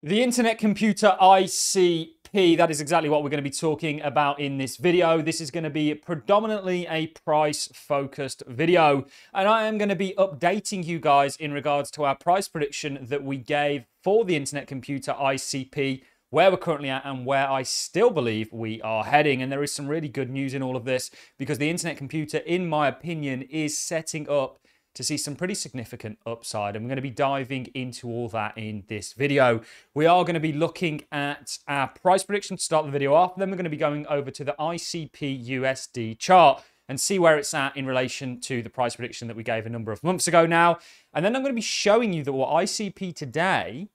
The Internet Computer ICP, that is exactly what we're going to be talking about in this video. This is going to be predominantly a price focused video, and I am going to be updating you guys in regards to our price prediction that we gave for the Internet Computer ICP, where we're currently at, and where I still believe we are heading. And there is some really good news in all of this because the Internet Computer, in my opinion, is setting up to see some pretty significant upside. And we're going to be diving into all that in this video. We are going to be looking at our price prediction to start the video off. Then we're going to be going over to the ICP USD chart and see where it's at in relation to the price prediction that we gave a number of months ago now. And then I'm going to be showing you that what ICP today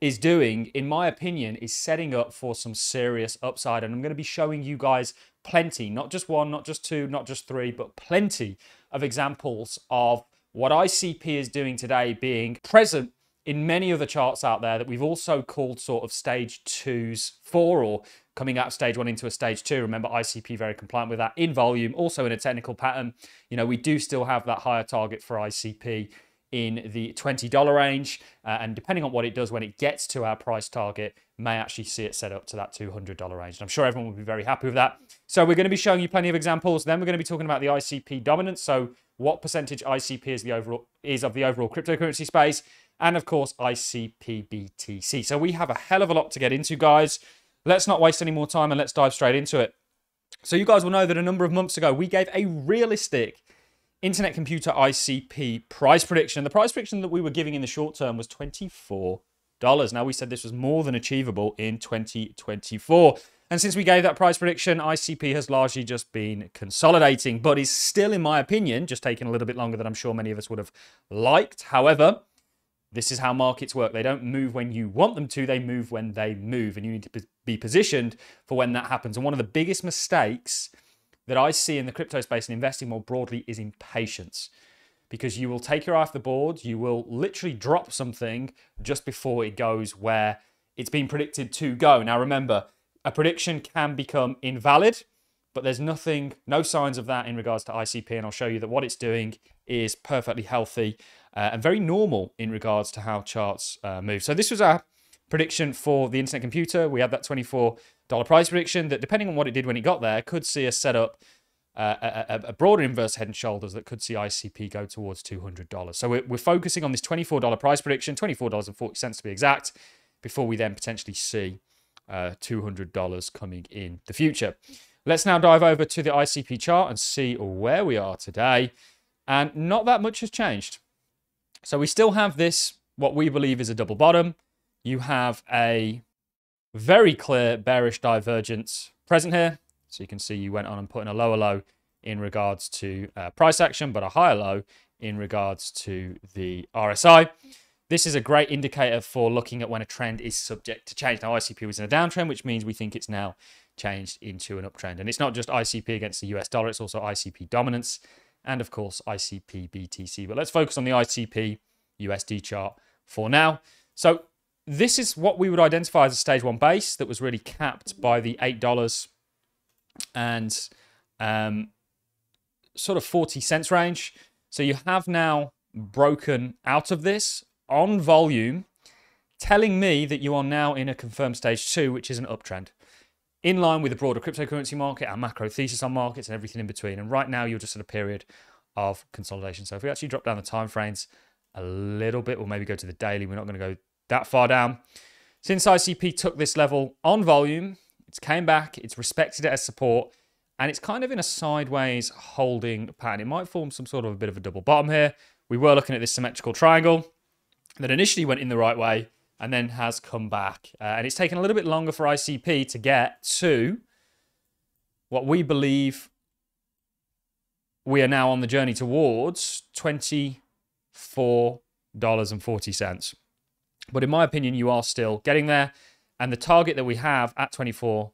is doing, in my opinion, is setting up for some serious upside. And I'm going to be showing you guys plenty, not just one, not just two, not just three, but plenty of examples of what ICP is doing today being present in many other charts out there that we've also called sort of stage twos for or coming out of stage one into a stage two. Remember, ICP very compliant with that in volume, also in a technical pattern. You know, we do still have that higher target for ICP in the $20 range. Uh, and depending on what it does when it gets to our price target, may actually see it set up to that $200 range. And I'm sure everyone will be very happy with that. So we're going to be showing you plenty of examples. Then we're going to be talking about the ICP dominance. So what percentage ICP is the overall is of the overall cryptocurrency space. And of course, ICP BTC. So we have a hell of a lot to get into, guys. Let's not waste any more time and let's dive straight into it. So you guys will know that a number of months ago, we gave a realistic Internet Computer ICP price prediction. The price prediction that we were giving in the short term was $24. Now, we said this was more than achievable in 2024. And since we gave that price prediction, ICP has largely just been consolidating, but is still, in my opinion, just taking a little bit longer than I'm sure many of us would have liked. However, this is how markets work. They don't move when you want them to, they move when they move. And you need to be positioned for when that happens. And one of the biggest mistakes that I see in the crypto space and investing more broadly is impatience. Because you will take your eye off the board, you will literally drop something just before it goes where it's been predicted to go. Now, remember, a prediction can become invalid, but there's nothing, no signs of that in regards to ICP. And I'll show you that what it's doing is perfectly healthy uh, and very normal in regards to how charts uh, move. So, this was our prediction for the internet computer. We had that 24 dollar price prediction that, depending on what it did when it got there, could see us set up uh, a, a, broader inverse head and shoulders that could see ICP go towards $200. So we're, we're focusing on this $24 price prediction, $24.40 to be exact, before we then potentially see uh, $200 coming in the future. Let's now dive over to the ICP chart and see where we are today. And not that much has changed. So we still have this, what we believe is a double bottom. You have a very clear bearish divergence present here. So you can see you went on and put in a lower low in regards to uh, price action, but a higher low in regards to the RSI. This is a great indicator for looking at when a trend is subject to change. Now, ICP was in a downtrend, which means we think it's now changed into an uptrend. And it's not just ICP against the US dollar, it's also ICP dominance and, of course, ICP BTC. But let's focus on the ICP USD chart for now. So this is what we would identify as a stage one base that was really capped by the $8 and um, sort of 40 cents range. So you have now broken out of this on volume, telling me that you are now in a confirmed stage two, which is an uptrend. In line with the broader cryptocurrency market, our macro thesis on markets, and everything in between. And right now, you're just at a period of consolidation. So if we actually drop down the time frames a little bit, or maybe go to the daily, we're not going to go that far down. Since ICP took this level on volume, it's came back, it's respected it as support, and it's kind of in a sideways holding pattern. It might form some sort of a bit of a double bottom here. We were looking at this symmetrical triangle that initially went in the right way and then has come back. Uh, and it's taken a little bit longer for ICP to get to what we believe we are now on the journey towards $24.40. But in my opinion, you are still getting there. And the target that we have at $24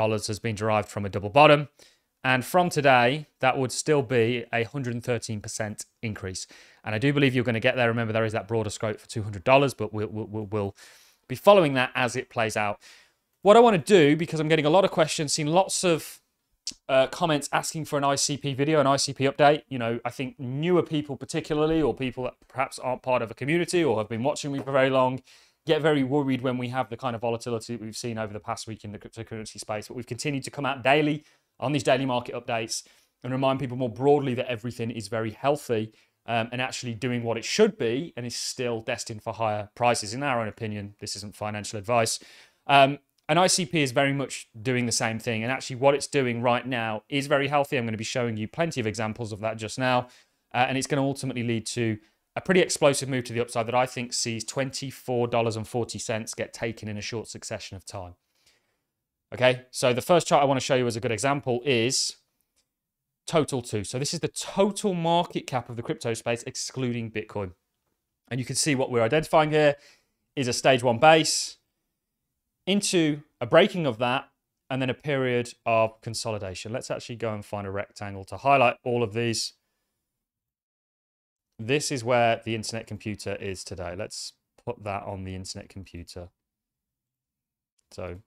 has been derived from a double bottom. And from today, that would still be a 113% increase. And I do believe you're going to get there. Remember, there is that broader scope for $200, but we'll, we'll, we'll be following that as it plays out. What I want to do, because I'm getting a lot of questions, seen lots of uh, comments asking for an ICP video, an ICP update. You know, I think newer people, particularly, or people that perhaps aren't part of a community or have been watching me for very long, get very worried when we have the kind of volatility that we've seen over the past week in the cryptocurrency space. But we've continued to come out daily on these daily market updates and remind people more broadly that everything is very healthy um, and actually doing what it should be and is still destined for higher prices. In our own opinion, this isn't financial advice. Um, and ICP is very much doing the same thing. And actually, what it's doing right now is very healthy. I'm going to be showing you plenty of examples of that just now. Uh, and it's going to ultimately lead to a pretty explosive move to the upside that I think sees $24.40 get taken in a short succession of time. Okay, so the first chart I want to show you as a good example is total two. So this is the total market cap of the crypto space, excluding Bitcoin. And you can see what we're identifying here is a stage one base into a breaking of that and then a period of consolidation. Let's actually go and find a rectangle to highlight all of these. This is where the internet computer is today. Let's put that on the internet computer. So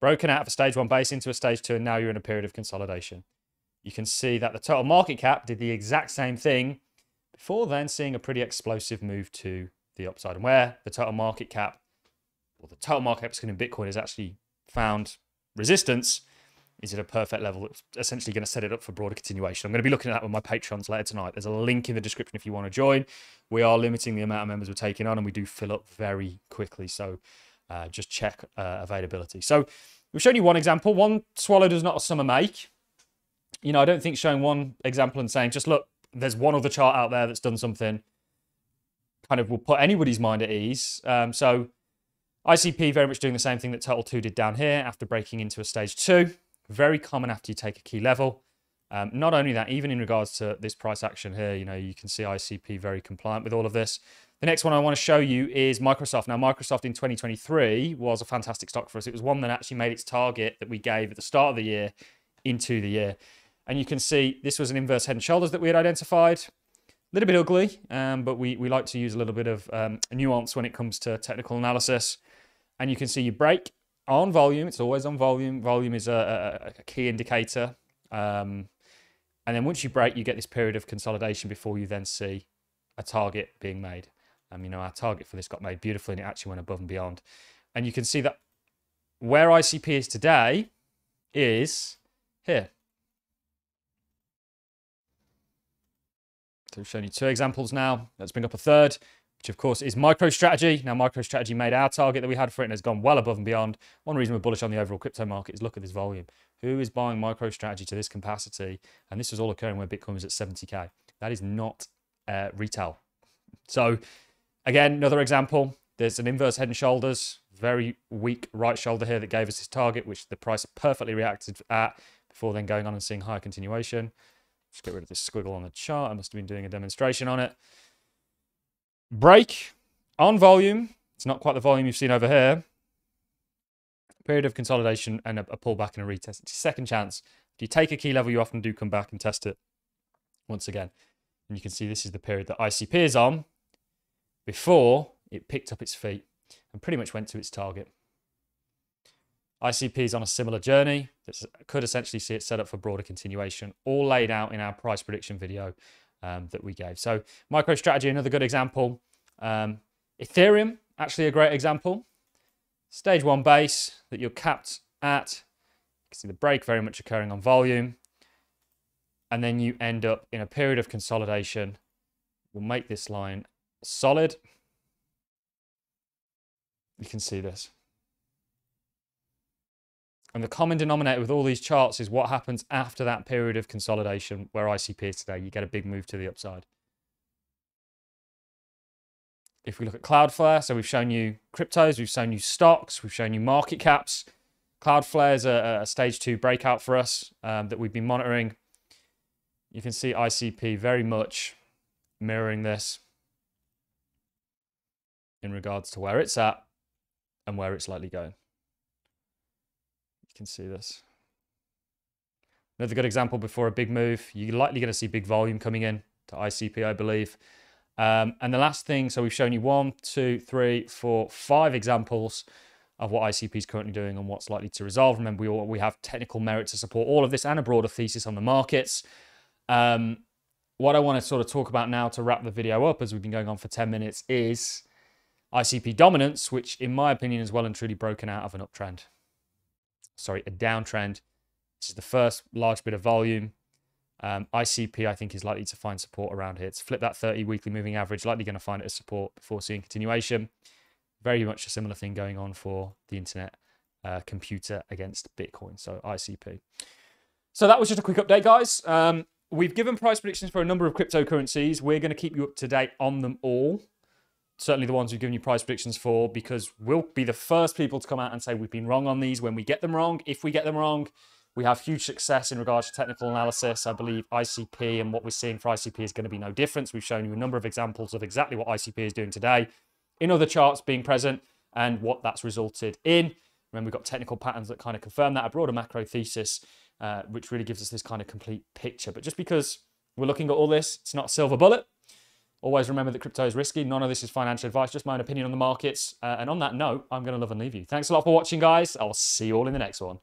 broken out of a stage one base into a stage two, and now you're in a period of consolidation you can see that the total market cap did the exact same thing before then seeing a pretty explosive move to the upside. And where the total market cap, or the total market cap in Bitcoin has actually found resistance, is at a perfect level that's essentially going to set it up for broader continuation. I'm going to be looking at that with my patrons later tonight. There's a link in the description if you want to join. We are limiting the amount of members we're taking on, and we do fill up very quickly. So uh, just check uh, availability. So we've shown you one example. One swallow does not a summer make you know, I don't think showing one example and saying, just look, there's one other chart out there that's done something kind of will put anybody's mind at ease. Um, so ICP very much doing the same thing that Total 2 did down here after breaking into a stage two. Very common after you take a key level. Um, not only that, even in regards to this price action here, you know, you can see ICP very compliant with all of this. The next one I want to show you is Microsoft. Now, Microsoft in 2023 was a fantastic stock for us. It was one that actually made its target that we gave at the start of the year into the year. And you can see this was an inverse head and shoulders that we had identified. A little bit ugly, um, but we, we like to use a little bit of um, nuance when it comes to technical analysis. And you can see you break on volume. It's always on volume. Volume is a, a, a key indicator. Um, and then once you break, you get this period of consolidation before you then see a target being made. Um, you know, our target for this got made beautifully and it actually went above and beyond. And you can see that where ICP is today is here. So we've shown you two examples now. Let's bring up a third, which of course is MicroStrategy. Now, MicroStrategy made our target that we had for it and has gone well above and beyond. One reason we're bullish on the overall crypto market is look at this volume. Who is buying MicroStrategy to this capacity? And this was all occurring when Bitcoin was at 70K. That is not uh, retail. So again, another example. There's an inverse head and shoulders, very weak right shoulder here that gave us this target, which the price perfectly reacted at before then going on and seeing higher continuation. Let's get rid of this squiggle on the chart. I must have been doing a demonstration on it. Break on volume. It's not quite the volume you've seen over here. Period of consolidation and a, a pullback and a retest. It's a second chance. If you take a key level, you often do come back and test it once again. And you can see this is the period that ICP is on before it picked up its feet and pretty much went to its target. ICP is on a similar journey that could essentially see it set up for broader continuation, all laid out in our price prediction video um, that we gave. So MicroStrategy, another good example. Um, Ethereum, actually a great example. Stage one base that you're capped at. You can see the break very much occurring on volume. And then you end up in a period of consolidation. We'll make this line solid. You can see this. And the common denominator with all these charts is what happens after that period of consolidation where ICP is today. You get a big move to the upside. If we look at Cloudflare, so we've shown you cryptos, we've shown you stocks, we've shown you market caps. Cloudflare is a, a stage two breakout for us um, that we've been monitoring. You can see ICP very much mirroring this in regards to where it's at and where it's likely going can see this. Another good example before a big move. You're likely going to see big volume coming in to ICP, I believe. Um, and the last thing, so we've shown you one, two, three, four, five examples of what ICP is currently doing and what's likely to resolve. Remember, we, all, we have technical merit to support all of this and a broader thesis on the markets. Um, what I want to sort of talk about now to wrap the video up, as we've been going on for 10 minutes, is ICP dominance, which in my opinion is well and truly broken out of an uptrend. Sorry, a downtrend. This is the first large bit of volume. Um, ICP, I think, is likely to find support around here. It's flip that 30 weekly moving average, likely going to find it as support before seeing continuation. Very much a similar thing going on for the internet uh, computer against Bitcoin, so ICP. So that was just a quick update, guys. Um, we've given price predictions for a number of cryptocurrencies. We're going to keep you up to date on them all. Certainly the ones who've given you price predictions for, because we'll be the first people to come out and say we've been wrong on these when we get them wrong. If we get them wrong, we have huge success in regards to technical analysis. I believe ICP and what we're seeing for ICP is going to be no difference. We've shown you a number of examples of exactly what ICP is doing today in other charts being present and what that's resulted in. Remember, we've got technical patterns that kind of confirm that, a broader macro thesis, uh, which really gives us this kind of complete picture. But just because we're looking at all this, it's not a silver bullet. Always remember that crypto is risky. None of this is financial advice, just my own opinion on the markets. Uh, and on that note, I'm going to love and leave you. Thanks a lot for watching, guys. I'll see you all in the next one.